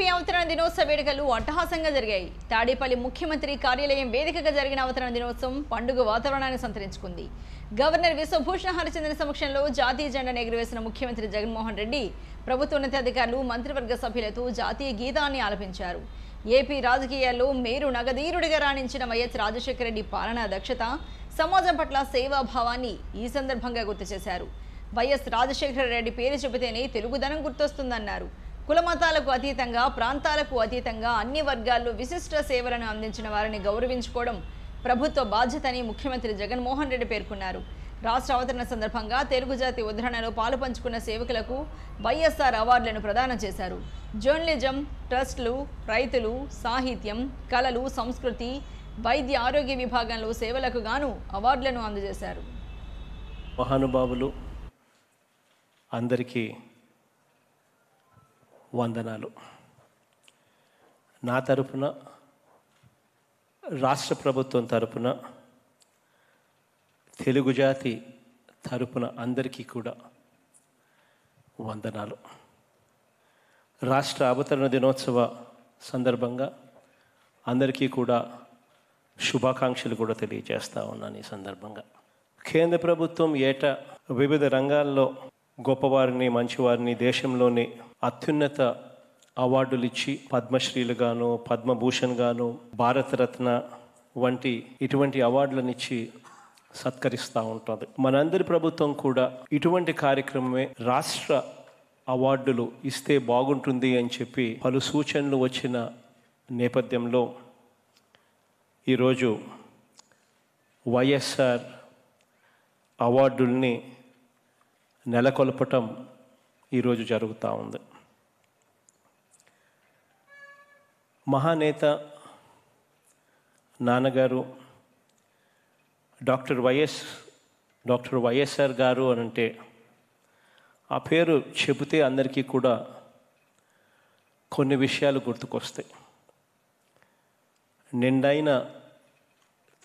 దినోత్సవ వేడుకలు అట్టహాసంగా జరిగాయి. తాడేపల్లి ముఖ్యమంత్రి కార్యాలయం వేదికగా జరిగిన అవతరణ దినోత్సవం పండుగ వాతావరణాన్ని సంతరించుకుంది. గవర్నర్ విశ్వభూషణ హరిచంద్ర సమక్షంలో జాతీయ జెండాను ఎగురవేసిన ముఖ్యమంత్రి జగన్మోహన్ రెడ్డి ప్రభుత్వ ఉన్నతాధికారులు మంత్రివర్గ సభ్యులతో జాతీయ గీతాన్ని ఆలపించారు. ఏపీ రాజకీయాల్లో మేరు నగదీరుడిగా రాణించిన వైఎస్ రాజశేఖర రెడ్డి పాలనా దక్షత సమాజం పట్ల సేవాభావాన్ని ఈ సందర్భంగా గుర్తు చేశారు వైఎస్ రాజశేఖర రెడ్డి పేరు చెబితేనే తెలుగుదనం గుర్తొస్తుందన్నారు. కులమతాలకు అతీతంగా ప్రాంతాలకు అతీతంగా అన్ని వర్గాల్లో విశిష్ట సేవలను అందించిన వారిని గౌరవించుకోవడం ప్రభుత్వ బాధ్యతని ముఖ్యమంత్రి జగన్మోహన్ రెడ్డి పేర్కొన్నారు. రాష్ట్ర అవతరణ సందర్భంగా తెలుగు జాతి ఉద్ధరణలో పాలు పంచుకున్న సేవకులకు వైఎస్ఆర్ అవార్డులను ప్రదానం చేశారు. జర్నలిజం ట్రస్టులు రైతులు సాహిత్యం కళలు సంస్కృతి వైద్య ఆరోగ్య విభాగంలో సేవలకు గాను అవార్డులను అందజేశారు. మహానుభావులు అందరికీ వందనాలు. నా తరపున రాష్ట్ర ప్రభుత్వం తరపున తెలుగు జాతి తరపున అందరికీ కూడా వందనాలు. రాష్ట్ర అవతరణ దినోత్సవ సందర్భంగా అందరికీ కూడా శుభాకాంక్షలు కూడా తెలియజేస్తూ ఉన్నాను ఈ సందర్భంగా. కేంద్ర ప్రభుత్వం ఏటా వివిధ రంగాల్లో గొప్పవారిని మంచివారిని దేశంలోని అత్యున్నత అవార్డులు ఇచ్చి పద్మశ్రీలుగాను పద్మభూషణ్ గాను భారతరత్న వంటి ఇటువంటి అవార్డులను ఇచ్చి సత్కరిస్తూ ఉంటుంది. మనందరి ప్రభుత్వం కూడా ఇటువంటి కార్యక్రమమే రాష్ట్ర అవార్డులు ఇస్తే బాగుంటుంది అని చెప్పి పలు సూచనలు వచ్చిన నేపథ్యంలో ఈరోజు వైఎస్ఆర్ అవార్డుల్ని నెలకొల్పటం ఈరోజు జరుగుతూ ఉంది. మహానేత నాన్నగారు డాక్టర్ వైఎస్ డాక్టర్ వైఎస్ఆర్ గారు అని అంటే ఆ పేరు చెబితే అందరికీ కూడా కొన్ని విషయాలు గుర్తుకొస్తాయి. నిండైన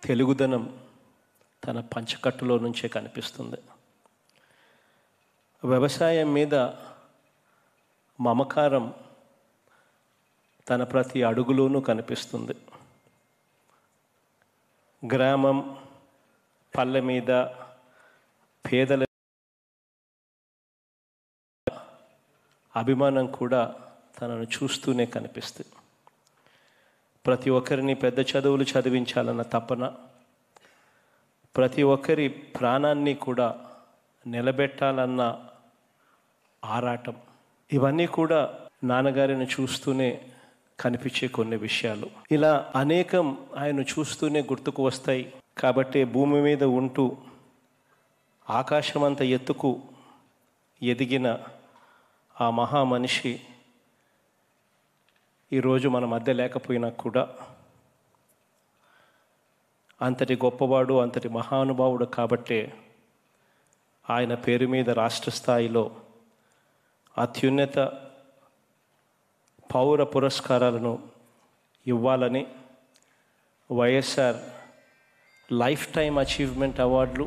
తెలుగుదనం తన పంచకట్టులో నుంచే కనిపిస్తుంది. వ్యవసాయం మీద మమకారం తన ప్రతి అడుగులోనూ కనిపిస్తుంది. గ్రామం పల్లె మీద పేదల అభిమానం కూడా తనను చూస్తూనే కనిపిస్తుంది. ప్రతి ఒక్కరిని పెద్ద చదువులు చదివించాలన్న తపన ప్రతి ఒక్కరి ప్రాణాన్ని కూడా నిలబెట్టాలన్న ఆరాటం. ఇవన్నీ కూడా నాన్నగారిని చూస్తూనే కనిపించే కొన్ని విషయాలు. ఇలా అనేకం ఆయన చూస్తూనే గుర్తుకు వస్తాయి. కాబట్టి భూమి మీద ఉంటూ ఆకాశమంత ఎత్తుకు ఎదిగిన ఆ మహా మనిషి ఈరోజు మన మధ్య లేకపోయినా కూడా అంతటి గొప్పవాడు అంతటి మహానుభావుడు కాబట్టే ఆయన పేరు మీద రాష్ట్ర స్థాయిలో అత్యున్నత పౌర పురస్కారాలను ఇవ్వాలని వైఎస్ఆర్ లైఫ్ టైం అచీవ్మెంట్ అవార్డులు